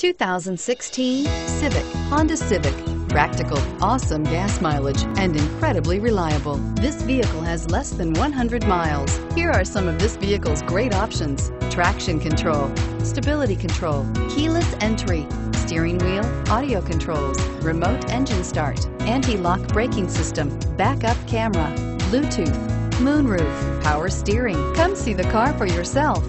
2016 Civic, Honda Civic. Practical, awesome gas mileage, and incredibly reliable. This vehicle has less than 100 miles. Here are some of this vehicle's great options. Traction control, stability control, keyless entry, steering wheel, audio controls, remote engine start, anti-lock braking system, backup camera, Bluetooth, moonroof, power steering. Come see the car for yourself.